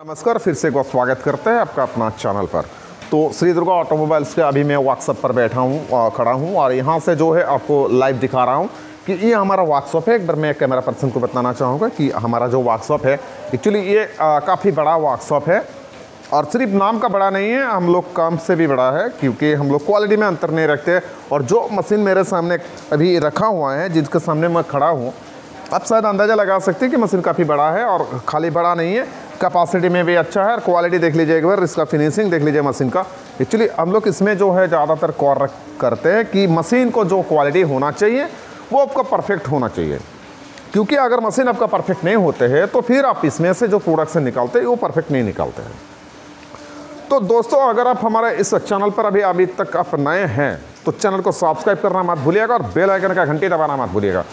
नमस्कार, फिर से एक बार स्वागत करते हैं आपका अपना चैनल पर। तो श्री दुर्गा ऑटोमोबाइल्स के अभी मैं व्हाट्सअप पर बैठा हूँ खड़ा हूँ और यहाँ से जो है आपको लाइव दिखा रहा हूँ कि ये हमारा वर्कशॉप है। एक बार मैं कैमरा पर्सन को बताना चाहूँगा कि हमारा जो वर्कशॉप है एक्चुअली ये काफ़ी बड़ा वर्कशॉप है। और सिर्फ़ नाम का बड़ा नहीं है, हम लोग काम से भी बड़ा है, क्योंकि हम लोग क्वालिटी में अंतर नहीं रखते। और जो मशीन मेरे सामने अभी रखा हुआ है, जिसके सामने मैं खड़ा हूँ, आप शायद अंदाज़ा लगा सकते हैं कि मशीन काफ़ी बड़ा है और खाली बड़ा नहीं है। कैपेसिटी में भी अच्छा है और क्वालिटी देख लीजिए एक बार, इसका फिनिशिंग देख लीजिए मशीन का। एक्चुअली हम लोग इसमें जो है ज़्यादातर कौर करते हैं कि मशीन को जो क्वालिटी होना चाहिए, वो आपका परफेक्ट होना चाहिए। क्योंकि अगर मशीन आपका परफेक्ट नहीं होते हैं तो फिर आप इसमें से जो प्रोडक्शन निकालते हैं, वो परफेक्ट नहीं निकालते हैं। तो दोस्तों, अगर आप हमारे इस चैनल पर अभी अभी तक आप नए हैं तो चैनल को सब्सक्राइब करना मत भूलिएगा और बेल आइकन का घंटी दबाना मत भूलिएगा।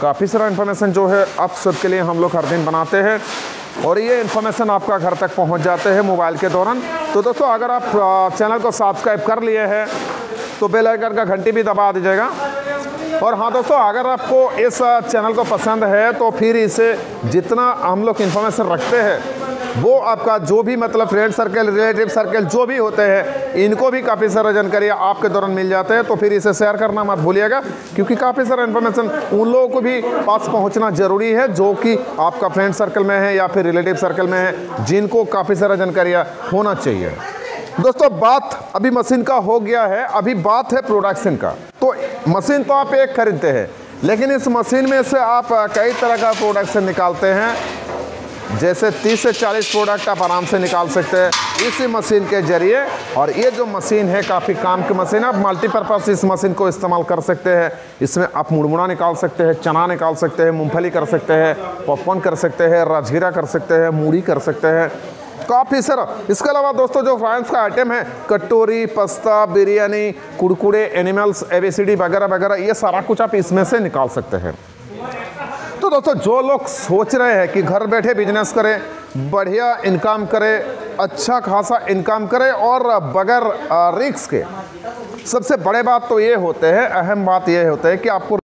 काफ़ी सारा इन्फॉर्मेशन जो है आप सबके लिए हम लोग हर दिन बनाते हैं। और ये इन्फॉर्मेशन आपका घर तक पहुँच जाते हैं मोबाइल के दौरान। तो दोस्तों, अगर आप चैनल को सब्सक्राइब कर लिए हैं तो बेल आइकन का घंटी भी दबा दीजिएगा। और हाँ दोस्तों, अगर आपको इस चैनल को पसंद है तो फिर इसे जितना हम लोग इन्फॉर्मेशन रखते हैं वो आपका जो भी मतलब फ्रेंड सर्कल रिलेटिव सर्कल जो भी होते हैं, इनको भी काफ़ी सारा जानकारी आपके दौरान मिल जाते हैं तो फिर इसे शेयर करना मत भूलिएगा, क्योंकि काफ़ी सारा इन्फॉर्मेशन उन लोगों को भी पास पहुँचना ज़रूरी है, जो कि आपका फ्रेंड सर्कल में है या फिर रिलेटिव सर्कल में है, जिनको काफ़ी सारा जानकारियाँ होना चाहिए। दोस्तों, बात अभी मशीन का हो गया है, अभी बात है प्रोडक्शन का। तो मशीन तो आप एक खरीदते हैं, लेकिन इस मशीन में से आप कई तरह का प्रोडक्शन निकालते हैं। जैसे 30 से 40 प्रोडक्ट आप आराम से निकाल सकते हैं इसी मशीन के ज़रिए। और ये जो मशीन है, काफ़ी काम की मशीन है। आप मल्टीपर्पज़ इस मशीन को इस्तेमाल कर सकते हैं। इसमें आप मुड़मुड़ा निकाल सकते हैं, चना निकाल सकते हैं, मूंगफली कर सकते हैं पॉपकॉर्न कर सकते हैं, राजगीरा कर सकते हैं, मूढ़ी कर सकते हैं। काफ़ी सारा। इसके अलावा दोस्तों, जो फ्रांस का आइटम है, कटोरी pasta biryani Kurkure animals ABCD वगैरह वगैरह, ये सारा कुछ आप इसमें से निकाल सकते हैं। दोस्तों, जो लोग सोच रहे हैं कि घर बैठे बिज़नेस करें, बढ़िया इनकम करें अच्छा खासा इनकम करें, और बगैर रिक्स के। सबसे बड़े बात तो ये होते हैं, अहम बात ये होता है कि आपको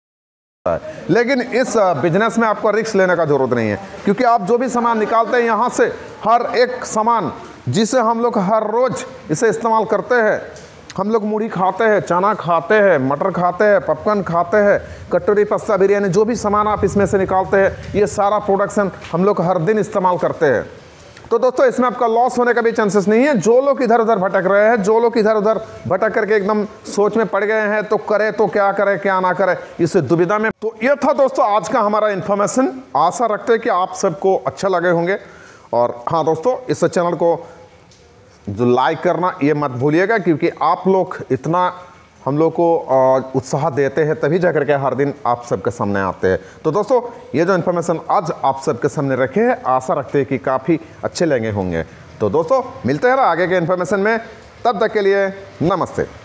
लेकिन इस बिज़नेस में आपको रिक्स लेने का ज़रूरत नहीं है, क्योंकि आप जो भी सामान निकालते हैं, यहाँ से हर एक सामान, जिसे हम लोग हर रोज इसे इस्तेमाल करते हैं हम लोग मूढ़ी खाते हैं, चना खाते हैं, मटर खाते हैं पपकन खाते हैं, कटोरी, पस्ता, बिरयानी, जो भी सामान आप इसमें से निकालते हैं, ये सारा प्रोडक्शन हम लोग हर दिन इस्तेमाल करते हैं। तो दोस्तों, इसमें आपका लॉस होने का भी चांसेस नहीं है। जो लोग इधर उधर भटक रहे हैं, जो लोग इधर उधर भटक करके एकदम सोच में पड़ गए हैं तो करे तो क्या करे, क्या ना करे, इस दुविधा में तो ये था दोस्तों, आज का हमारा इन्फॉर्मेशन आशा रखते हैं कि आप सबको अच्छा लगे होंगे। और हाँ दोस्तों, इस चैनल को जो लाइक करना ये मत भूलिएगा क्योंकि आप लोग इतना हम लोग को उत्साह देते हैं, तभी जा करके हर दिन आप सबके सामने आते हैं। तो दोस्तों, ये जो इन्फॉर्मेशन आज आप सबके सामने रखे हैं, आशा रखते हैं कि काफ़ी अच्छे लगे होंगे। तो दोस्तों, मिलते हैं आगे के इन्फॉर्मेशन में। तब तक के लिए नमस्ते।